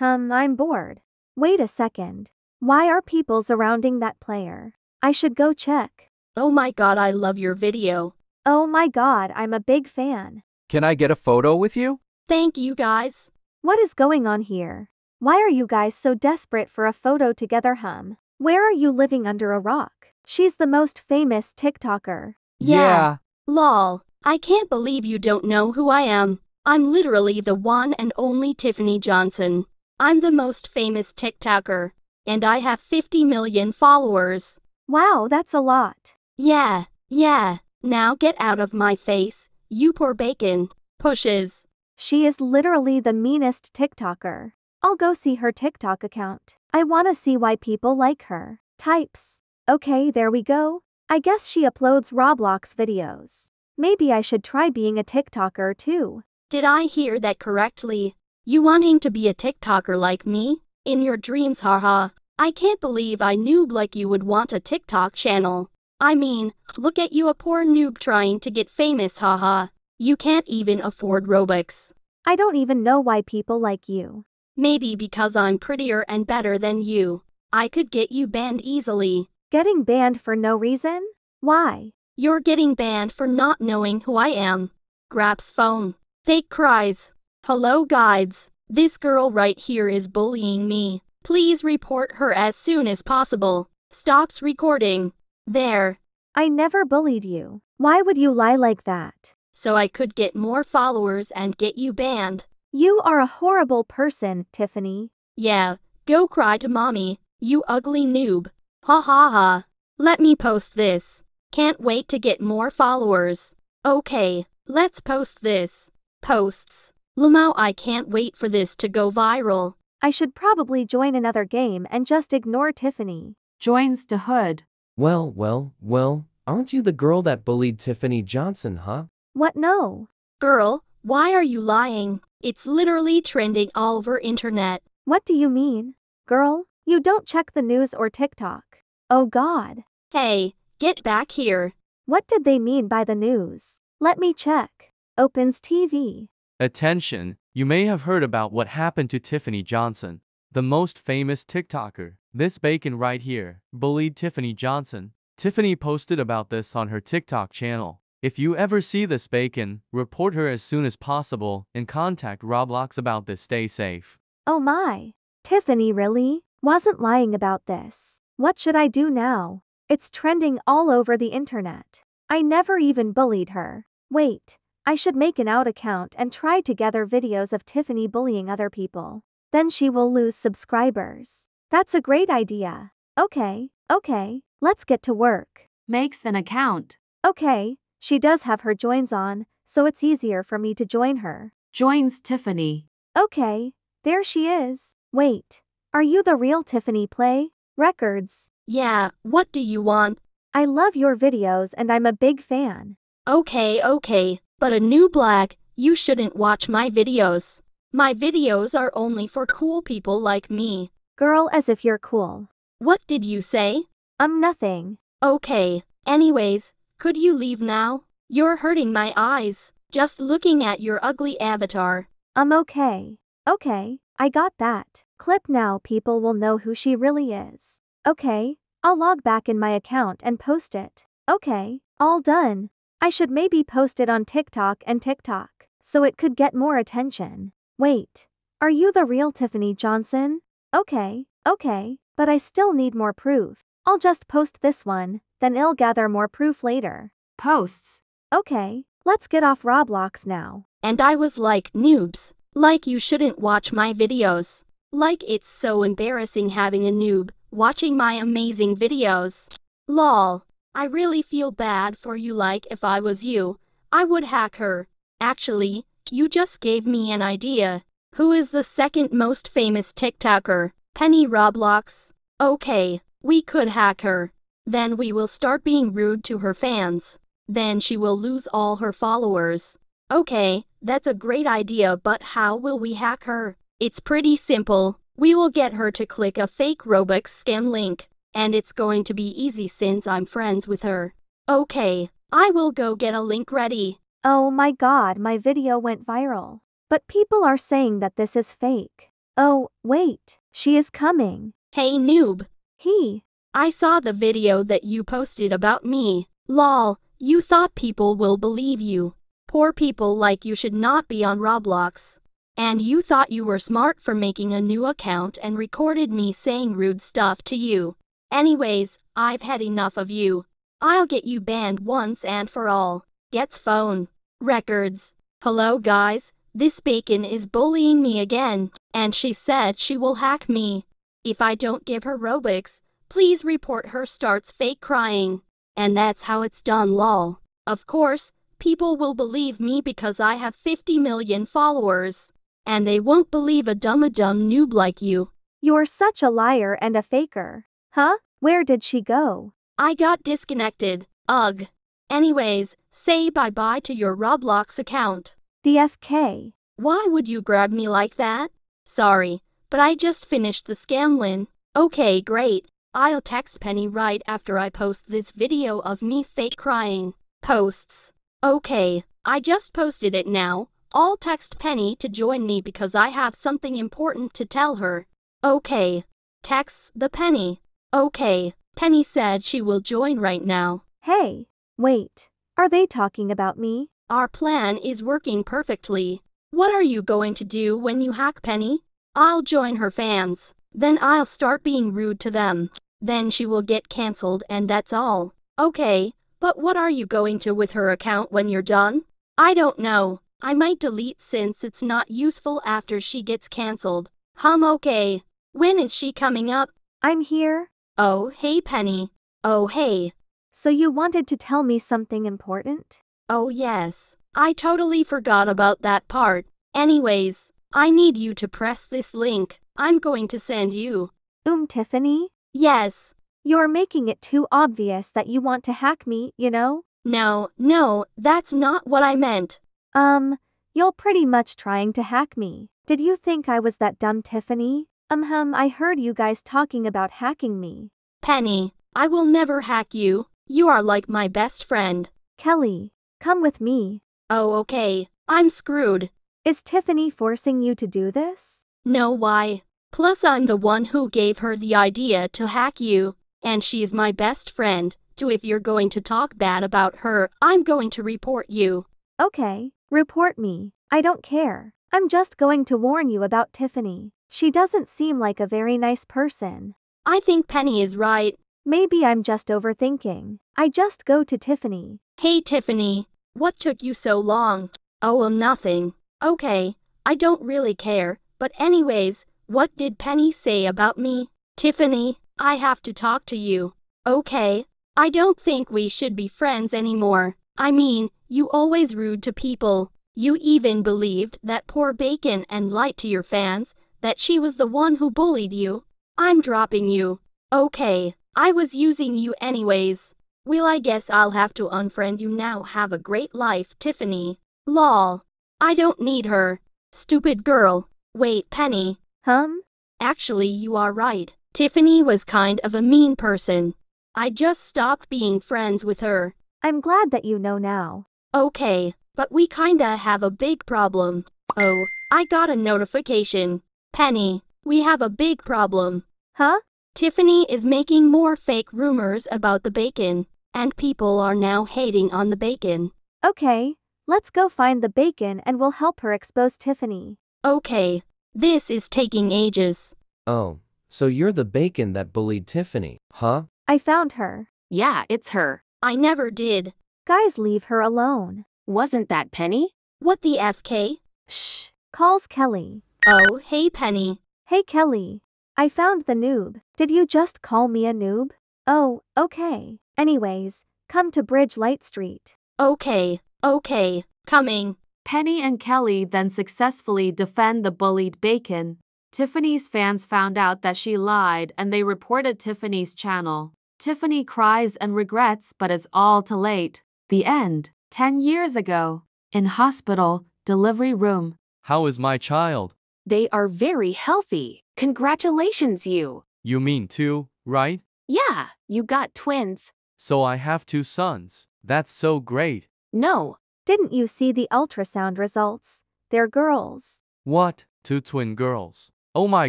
Um, I'm bored. Wait a second. Why are people surrounding that player? I should go check. Oh my god, I love your video. Oh my god, I'm a big fan. Can I get a photo with you? Thank you guys. What is going on here? Why are you guys so desperate for a photo together, hum? Where are you living under a rock? She's the most famous TikToker. Yeah. Lol. I can't believe you don't know who I am. I'm literally the one and only Tiffany Johnson. I'm the most famous TikToker. And I have 50 million followers. Wow, that's a lot. Yeah, yeah. Now get out of my face, you poor bacon. Pushes. She is literally the meanest TikToker. I'll go see her TikTok account. I wanna see why people like her. Types. Okay, there we go. I guess she uploads Roblox videos. Maybe I should try being a TikToker too. Did I hear that correctly? You wanting to be a TikToker like me? In your dreams, haha. I can't believe I noob like you would want a TikTok channel. I mean, look at you a poor noob trying to get famous, haha. You can't even afford Robux. I don't even know why people like you. Maybe because I'm prettier and better than you. I could get you banned easily. Getting banned for no reason? Why? You're getting banned for not knowing who I am. Grabs phone. Fake cries. Hello guides. This girl right here is bullying me. Please report her as soon as possible. Stops recording. There. I never bullied you. Why would you lie like that? So I could get more followers and get you banned. You are a horrible person, Tiffany. Yeah, go cry to mommy, you ugly noob. Ha ha ha. Let me post this. Can't wait to get more followers. Okay, let's post this. Posts. Lamau, I can't wait for this to go viral. I should probably join another game and just ignore Tiffany. Joins Da Hood. Well, well, well, aren't you the girl that bullied Tiffany Johnson, huh? What no? Girl, why are you lying? It's literally trending all over internet. What do you mean? Girl, you don't check the news or TikTok. Oh god. Hey, get back here. What did they mean by the news? Let me check. Opens TV. Attention, you may have heard about what happened to Tiffany Johnson, the most famous TikToker. This bacon right here bullied Tiffany Johnson. Tiffany posted about this on her TikTok channel. If you ever see this bacon, report her as soon as possible and contact Roblox about this. Stay safe. Oh my. Tiffany really? Wasn't lying about this. What should I do now? It's trending all over the internet. I never even bullied her. Wait, I should make an out account and try to gather videos of Tiffany bullying other people. Then she will lose subscribers. That's a great idea. Okay, okay, let's get to work. Makes an account. Okay, she does have her joins on, so it's easier for me to join her. Joins Tiffany. Okay, there she is. Wait, are you the real Tiffany Play? Records. Yeah, what do you want? I love your videos and I'm a big fan. Okay, okay, but a new black, you shouldn't watch my videos. My videos are only for cool people like me. Girl, as if you're cool. What did you say? I'm nothing. Okay, anyways, could you leave now? You're hurting my eyes, just looking at your ugly avatar. I'm okay. Okay, I got that. Clip now people will know who she really is. Okay, I'll log back in my account and post it. Okay, all done. I should maybe post it on TikTok and TikTok, so it could get more attention. Wait, are you the real Tiffany Johnson? Okay, okay, but I still need more proof. I'll just post this one, then I'll gather more proof later. Posts. Okay, let's get off Roblox now. And I was like, noobs. Like you shouldn't watch my videos. Like it's so embarrassing having a noob watching my amazing videos. Lol. I really feel bad for you like if I was you, I would hack her. Actually, you just gave me an idea. Who is the second most famous TikToker? Penny Roblox. Okay, we could hack her. Then we will start being rude to her fans. Then she will lose all her followers. Okay, that's a great idea but how will we hack her? It's pretty simple. We will get her to click a fake Robux scam link. And it's going to be easy since I'm friends with her. Okay, I will go get a link ready. Oh my god, my video went viral. But people are saying that this is fake. Oh, wait, she is coming. Hey noob. He. I saw the video that you posted about me. Lol, you thought people will believe you. Poor people like you should not be on Roblox. And you thought you were smart for making a new account and recorded me saying rude stuff to you. Anyways, I've had enough of you. I'll get you banned once and for all. Gets phone. Records. Hello guys, this bacon is bullying me again, and she said she will hack me. If I don't give her Robux, please report her starts fake crying. And that's how it's done lol. Of course, people will believe me because I have 50 million followers. And they won't believe a dumb a dumb noob like you. You're such a liar and a faker. Huh? Where did she go? I got disconnected. Ugh. Anyways, say bye bye to your Roblox account. The FK. Why would you grab me like that? Sorry, but I just finished the scam link. Okay, great. I'll text Penny right after I post this video of me fake crying. Posts. Okay, I just posted it now. I'll text Penny to join me because I have something important to tell her. Okay. Texts the Penny. Okay. Penny said she will join right now. Hey. Wait. Are they talking about me? Our plan is working perfectly. What are you going to do when you hack Penny? I'll join her fans. Then I'll start being rude to them. Then she will get cancelled and that's all. Okay, but what are you going to with her account when you're done? I don't know. I might delete since it's not useful after she gets cancelled. Hum okay. When is she coming up? I'm here. Oh, hey Penny. Oh, hey. So you wanted to tell me something important? Oh yes, I totally forgot about that part. Anyways, I need you to press this link. I'm going to send you. Um, Tiffany? Yes. You're making it too obvious that you want to hack me, you know? No, no, that's not what I meant. Um, you're pretty much trying to hack me. Did you think I was that dumb, Tiffany? Um, hum, I heard you guys talking about hacking me. Penny, I will never hack you. You are like my best friend. Kelly, come with me. Oh, okay. I'm screwed. Is Tiffany forcing you to do this? No, why? Plus, I'm the one who gave her the idea to hack you, and she's my best friend. too. if you're going to talk bad about her, I'm going to report you. Okay, report me. I don't care. I'm just going to warn you about Tiffany. She doesn't seem like a very nice person. I think Penny is right. Maybe I'm just overthinking. I just go to Tiffany. Hey Tiffany, what took you so long? Oh, um, nothing. Okay, I don't really care. But anyways, what did Penny say about me? Tiffany, I have to talk to you. Okay, I don't think we should be friends anymore. I mean, you always rude to people. You even believed that poor Bacon and lied to your fans that she was the one who bullied you. I'm dropping you. Okay, I was using you anyways. Well, I guess I'll have to unfriend you now. Have a great life, Tiffany. Lol. I don't need her. Stupid girl. Wait, Penny. Hum? Actually, you are right. Tiffany was kind of a mean person. I just stopped being friends with her. I'm glad that you know now. Okay, but we kinda have a big problem. Oh, I got a notification. Penny, we have a big problem. Huh? Tiffany is making more fake rumors about the bacon, and people are now hating on the bacon. Okay, let's go find the bacon and we'll help her expose Tiffany. Okay, this is taking ages. Oh, so you're the bacon that bullied Tiffany, huh? I found her. Yeah, it's her. I never did. Guys, leave her alone. Wasn't that Penny? What the FK? Shh. Calls Kelly. Oh, hey Penny. Hey, Kelly. I found the noob. Did you just call me a noob? Oh, okay. Anyways, come to Bridge Light Street. Okay, okay, coming. Penny and Kelly then successfully defend the bullied Bacon. Tiffany's fans found out that she lied and they reported Tiffany's channel. Tiffany cries and regrets, but it's all too late. The end. 10 years ago. In hospital, delivery room. How is my child? They are very healthy. Congratulations, you. You mean two, right? Yeah, you got twins. So I have two sons. That's so great. No, Didn't you see the ultrasound results? They're girls. What? Two twin girls. Oh my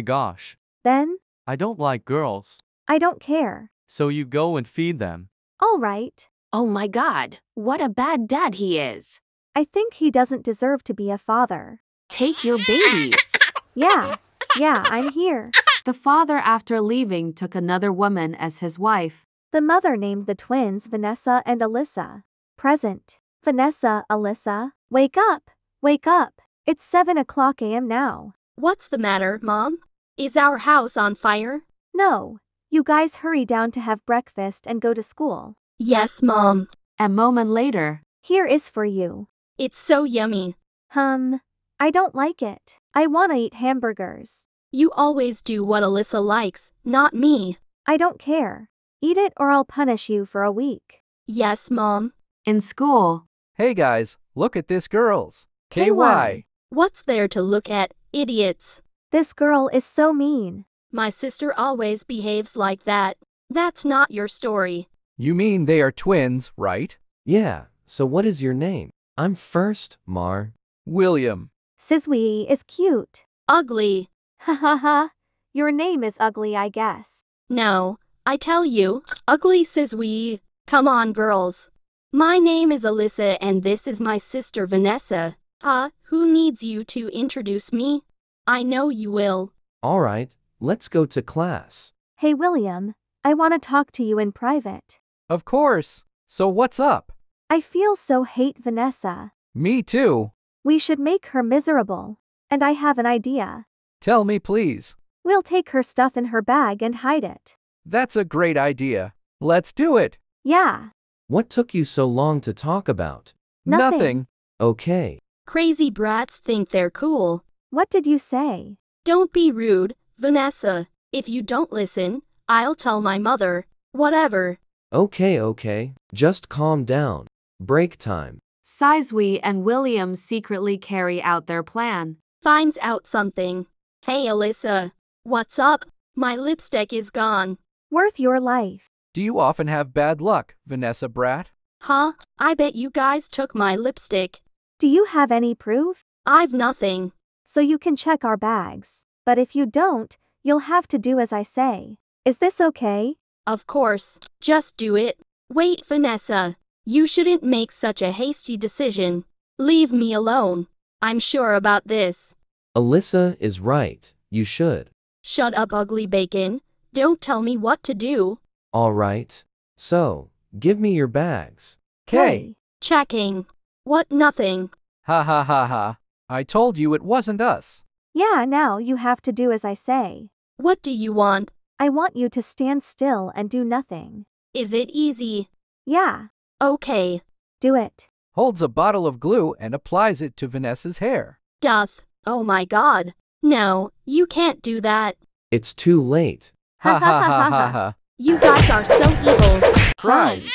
gosh. Then, I don't like girls. I don't care. So you go and feed them. All right. Oh my god, what a bad dad he is. I think he doesn't deserve to be a father. Take your babies. Yeah. Yeah, I'm here. The father, after leaving, took another woman as his wife. The mother named the twins Vanessa and Alyssa. Present. Vanessa, Alyssa, wake up. Wake up. It's 7 o'clock a.m. now. What's the matter, Mom? Is our house on fire? No. You guys hurry down to have breakfast and go to school. Yes, Mom. A moment later, Here is for you. It's so yummy. Hum. I don't like it. I wanna eat hamburgers. You always do what Alyssa likes, not me. I don't care. Eat it or I'll punish you for a week. Yes, Mom. in school, Hey guys, look at this girls. KY. KY. What's there to look at, idiots? This girl is so mean. My sister always behaves like that. That's not your story. You mean they are twins, right? Yeah, so what is your name? I'm first, Mar. William. Sizwe is cute. Ugly. Ha ha ha. Your name is ugly, I guess. No, I tell you, ugly Sizwe. Come on, girls. My name is Alyssa and this is my sister Vanessa. Huh, who needs you to introduce me? I know you will. All right, let's go to class. Hey, William. I wanna talk to you in private. Of course. So what's up? I feel so hate Vanessa. Me too. We should make her miserable. And I have an idea. Tell me please. We'll take her stuff in her bag and hide it. That's a great idea. Let's do it. Yeah. What took you so long to talk about? Nothing. Okay, Crazy brats think they're cool. What did you say? Don't be rude, Vanessa. If you don't listen, I'll tell my mother. Whatever. okay, okay. Just calm down. Break time. Sizwe and William secretly carry out their plan. Finds out something. Hey, Alyssa. What's up? My lipstick is gone. Worth your life. Do you often have bad luck, Vanessa Brat? Huh? I bet you guys took my lipstick. Do you have any proof? I've nothing. So you can check our bags. But if you don't, you'll have to do as I say. Is this okay? Of course. Just do it. Wait, Vanessa. You shouldn't make such a hasty decision. Leave me alone. I'm sure about this. Alyssa is right. You should. Shut up, ugly bacon. Don't tell me what to do. All right. So, give me your bags. K. Checking. What nothing. Ha ha ha ha. I told you it wasn't us. Yeah, now you have to do as I say. What do you want? I want you to stand still and do nothing. Is it easy? Yeah, Okay. do it. Holds a bottle of glue and applies it to Vanessa's hair. Doth. Oh my god. No, you can't do that. It's too late. Ha ha ha ha ha. You guys are so evil. Cries.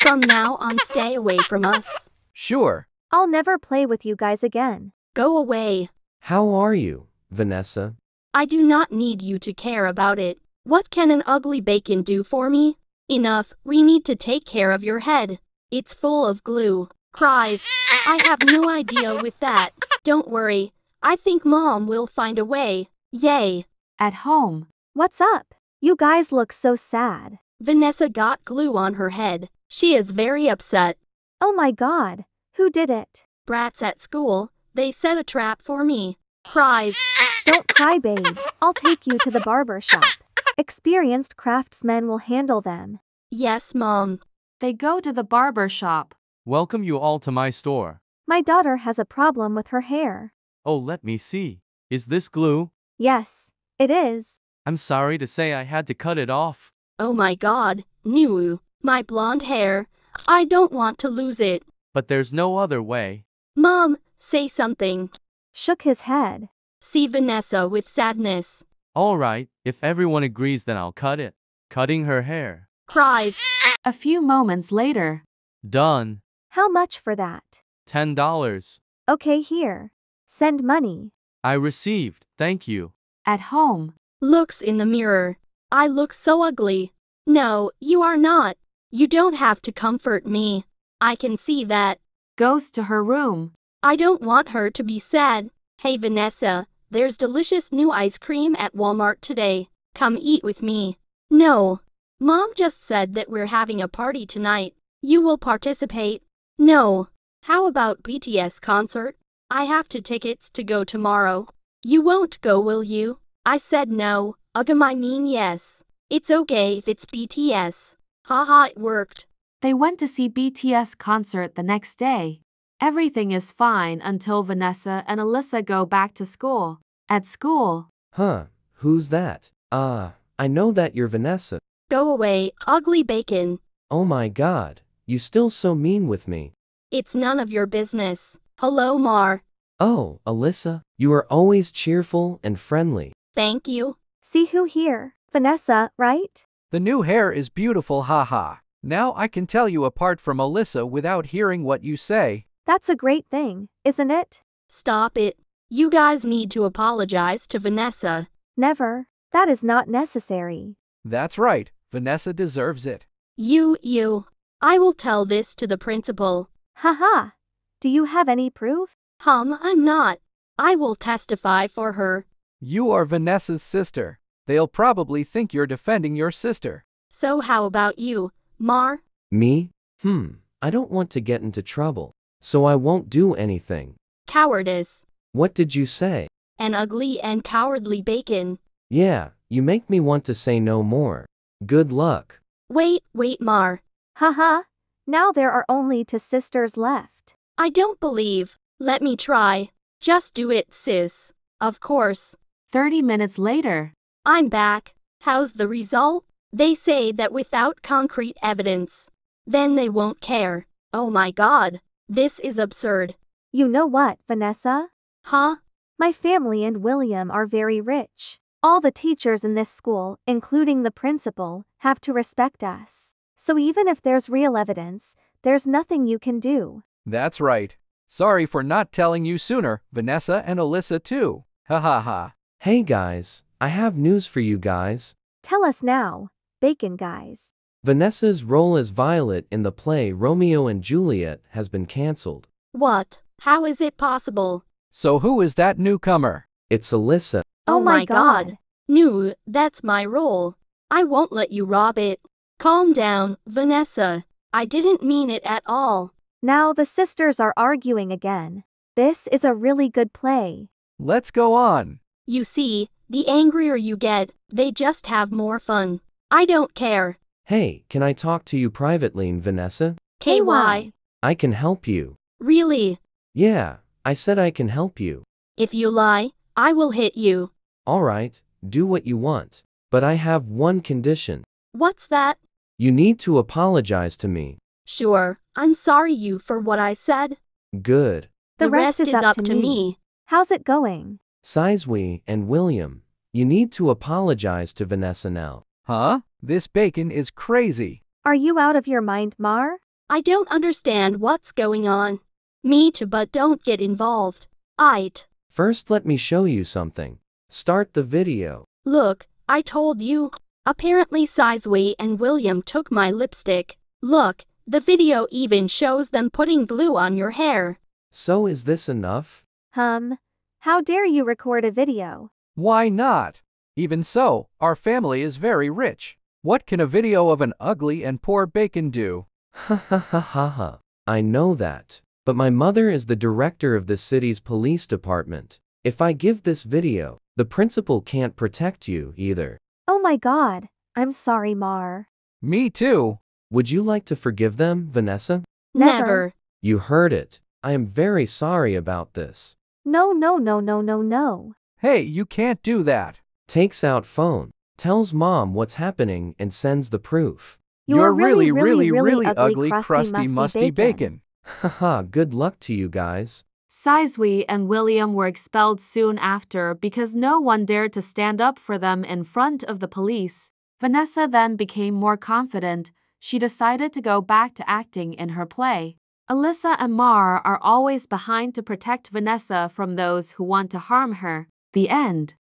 From now on, stay away from us. Sure. I'll never play with you guys again. Go away. How are you, Vanessa? I do not need you to care about it. What can an ugly bacon do for me? Enough, we need to take care of your head. It's full of glue. Cries. I have no idea with that. Don't worry. I think mom will find a way. Yay. At home, What's up? You guys look so sad. Vanessa got glue on her head. She is very upset. Oh my god. Who did it? Brats at school, they set a trap for me. Cries. Don't cry, babe. I'll take you to the barber shop. Experienced craftsmen will handle them. Yes, mom. They go to the barber shop. Welcome you all to my store. My daughter has a problem with her hair. Oh, let me see. Is this glue? Yes, it is. I'm sorry to say I had to cut it off. Oh my god. New. My blonde hair. I don't want to lose it. But there's no other way. Mom, say something. Shook his head. See Vanessa with sadness. All right, if everyone agrees, then I'll cut it. Cutting her hair. Cries. A few moments later, Done. How much for that? $10. Okay, here. Send money. I received. Thank you. at home, Looks in the mirror. I look so ugly. No, you are not. You don't have to comfort me. I can see that. goes to her room. I don't want her to be sad. Hey Vanessa, there's delicious new ice cream at Walmart today. Come eat with me. No. Mom just said that we're having a party tonight. You will participate? No. How about BTS concert? I have two tickets to go tomorrow. You won't go, will you? I said no. Ugh, I mean yes. It's okay if it's BTS. Haha, it worked. They went to see BTS concert the next day. Everything is fine until Vanessa and Alyssa go back to school. At school, Huh, who's that? Ah, I know that you're Vanessa. Go away, ugly bacon. Oh my god, you still so mean with me. It's none of your business. Hello, Mar. Oh, Alyssa, you are always cheerful and friendly. Thank you. See who here? Vanessa, right? The new hair is beautiful, haha. Now I can tell you apart from Alyssa without hearing what you say. That's a great thing, isn't it? Stop it. You guys need to apologize to Vanessa. Never. That is not necessary. That's right, Vanessa deserves it. You, you. I will tell this to the principal. Haha. Do you have any proof? Hum, I'm not. I will testify for her. You are Vanessa's sister. They'll probably think you're defending your sister. So how about you, Mar? Me? Hmm, I don't want to get into trouble, so I won't do anything. Cowardice. What did you say? An ugly and cowardly bacon. Yeah, you make me want to say no more. Good luck. Wait, wait, Mar. Haha. Now there are only two sisters left. I don't believe. Let me try. Just do it, sis. Of course. 30 minutes later, I'm back. How's the result? They say that without concrete evidence, then they won't care. Oh my god. This is absurd. You know what, Vanessa? Huh? My family and William are very rich. All the teachers in this school, including the principal, have to respect us. So even if there's real evidence, there's nothing you can do. That's right. Sorry for not telling you sooner, Vanessa and Alyssa too. Ha ha ha. Hey guys, I have news for you guys. Tell us now, bacon guys. Vanessa's role as Violet in the play Romeo and Juliet has been cancelled. What? How is it possible? So who is that newcomer? It's Alyssa. Oh, oh my god. No, that's my role. I won't let you rob it. Calm down, Vanessa. I didn't mean it at all. Now the sisters are arguing again. This is a really good play. Let's go on. You see, the angrier you get, they just have more fun. I don't care. Hey, can I talk to you privately, Vanessa? KY. I can help you. Really? Yeah, I said I can help you. If you lie, I will hit you. Alright, do what you want. But I have one condition. What's that? You need to apologize to me. Sure, I'm sorry you for what I said. Good. The, rest, is, up, to, me. me. How's it going? Sizwe and William, you need to apologize to Vanessa now. Huh? This bacon is crazy. Are you out of your mind, Mar? I don't understand what's going on. Me too, but don't get involved. It. First, let me show you something. Start the video. Look, I told you. Apparently Sizwe and William took my lipstick. Look, the video even shows them putting glue on your hair. So, is this enough? Hum. How dare you record a video? Why not? Even so, our family is very rich. What can a video of an ugly and poor bacon do? Ha ha ha ha ha. I know that. But my mother is the director of the city's police department. If I give this video, the principal can't protect you either. Oh my god. I'm sorry, Mar. Me too. Would you like to forgive them, Vanessa? Never. You heard it. I am very sorry about this. No, no, no, no, no, no. Hey, you can't do that. Takes out phone, tells mom what's happening and sends the proof. You're really, really, really, really ugly, crusty, crusty, musty bacon. Haha, good luck to you guys. Sizwe and William were expelled soon after because no one dared to stand up for them in front of the police. Vanessa then became more confident. She decided to go back to acting in her play. Alyssa and Mar are always behind to protect Vanessa from those who want to harm her. The end.